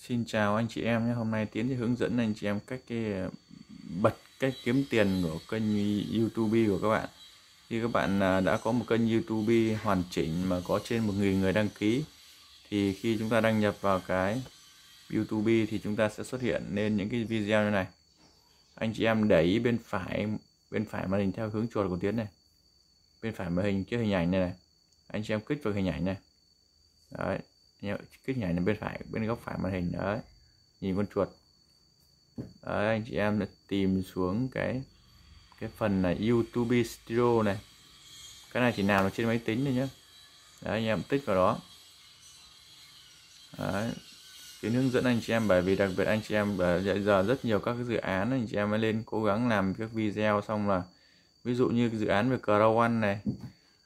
Xin chào anh chị em nhé. Hôm nay Tiến sẽ hướng dẫn anh chị em cách cái ờ, bật cách kiếm tiền của kênh YouTube của các bạn. Khi các bạn ờ, đã có một kênh YouTube hoàn chỉnh mà có trên 1.000 người đăng ký thì khi chúng ta đăng nhập vào cái YouTube thì chúng ta sẽ xuất hiện lên những cái video như này. Anh chị em để ý bên phải bên phải màn hình theo hướng chuột của Tiến này. Bên phải màn hình cái hình ảnh này này. Anh chị em kích vào hình ảnh này. Đấy, nhớ kích nhảy lên bên phải, bên góc phải màn hình đấy nhìn con chuột. Đấy, anh chị em đã tìm xuống cái cái phần là YouTube Studio này. Cái này chỉ nào là trên máy tính thôi nhé đấy, anh em tích vào đó. Đấy cái hướng dẫn anh chị em, bởi vì đặc biệt anh chị em bây giờ rất nhiều các cái dự án, anh chị em mới lên cố gắng làm các video xong là, ví dụ như dự án về Crow One này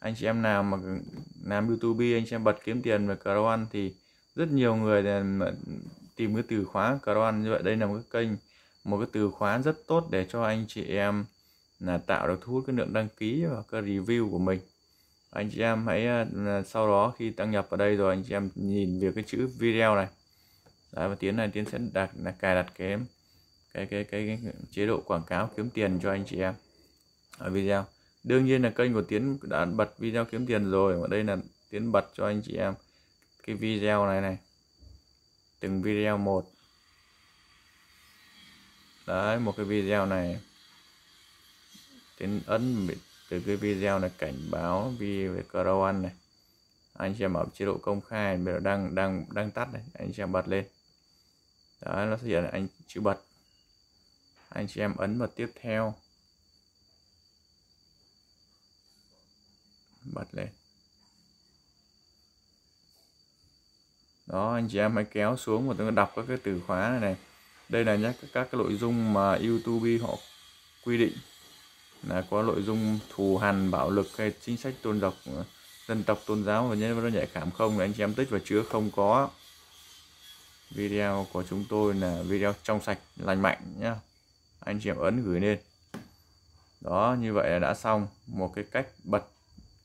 anh chị em nào mà làm YouTube anh chị em bật kiếm tiền về Crown thì rất nhiều người tìm cái từ khóa Crown như vậy. Đây là một cái kênh một cái từ khóa rất tốt để cho anh chị em là tạo được thu hút cái lượng đăng ký và cái review của mình. Anh chị em hãy à, sau đó khi đăng nhập vào đây rồi anh chị em nhìn về cái chữ video này. Đấy, và tiến này tiến sẽ đặt là cài đặt cái cái cái cái, cái chế độ quảng cáo kiếm tiền cho anh chị em ở video đương nhiên là kênh của tiến đã bật video kiếm tiền rồi và đây là tiến bật cho anh chị em cái video này này. Từng video một. Đấy, một cái video này. Tiến ấn từ cái video này cảnh báo vì về Crown này. Anh chị em ở chế độ công khai, bây giờ đang đang đang tắt này. Anh chị em bật lên. Đó nó sẽ hiện anh chữ bật. Anh chị em ấn vào tiếp theo. Bật lên. Đó, anh chị em hãy kéo xuống và tôi đọc các cái từ khóa này này. Đây là nhé các cái nội dung mà YouTube họ quy định là có nội dung thù hằn, bạo lực hay chính sách tôn tộc dân tộc tôn giáo và nhân vật nhạy cảm không. Là anh chị em tích và chứa không có. Video của chúng tôi là video trong sạch, lành mạnh nhá. Anh chị em ấn gửi lên. Đó, như vậy là đã xong. Một cái cách bật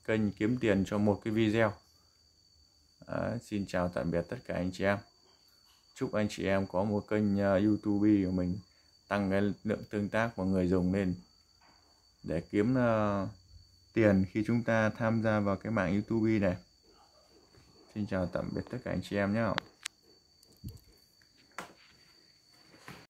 kênh kiếm tiền cho một cái video. À, xin chào tạm biệt tất cả anh chị em. Chúc anh chị em có một kênh uh, youtube của mình tăng cái lượng tương tác của người dùng lên để kiếm uh, tiền khi chúng ta tham gia vào cái mạng youtube này. Xin chào tạm biệt tất cả anh chị em nhé.